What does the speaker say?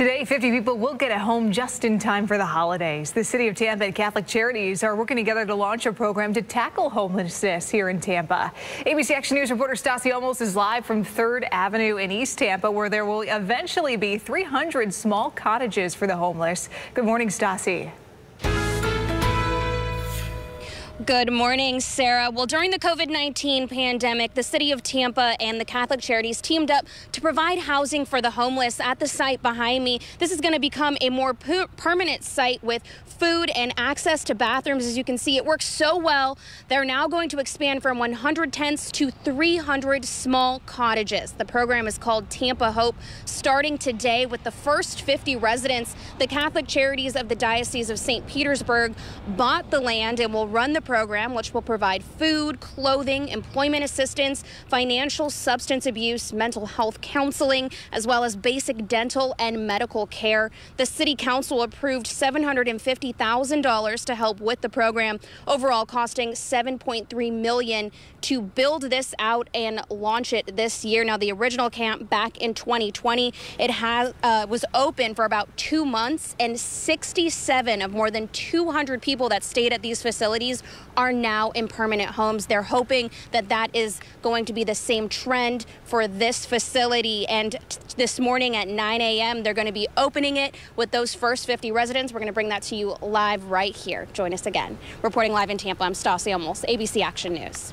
Today, 50 people will get a home just in time for the holidays. The City of Tampa and Catholic Charities are working together to launch a program to tackle homelessness here in Tampa. ABC Action News reporter Stassi Olmos is live from 3rd Avenue in East Tampa, where there will eventually be 300 small cottages for the homeless. Good morning, Stassi. Good morning, Sarah. Well, during the COVID-19 pandemic, the city of Tampa and the Catholic Charities teamed up to provide housing for the homeless at the site behind me. This is going to become a more permanent site with food and access to bathrooms. As you can see, it works so well. They're now going to expand from 100 tents to 300 small cottages. The program is called Tampa Hope, starting today with the first 50 residents. The Catholic Charities of the Diocese of St. Petersburg bought the land and will run the program, which will provide food, clothing, employment assistance, financial substance abuse, mental health counseling, as well as basic dental and medical care. The City Council approved $750,000 to help with the program, overall costing $7.3 million to build this out and launch it this year. Now, the original camp back in 2020, it has uh, was open for about two months, and 67 of more than 200 people that stayed at these facilities are now in permanent homes. They're hoping that that is going to be the same trend for this facility. And this morning at 9 a.m., they're going to be opening it with those first 50 residents. We're going to bring that to you live right here. Join us again. Reporting live in Tampa, I'm Stassi Olmos, ABC Action News.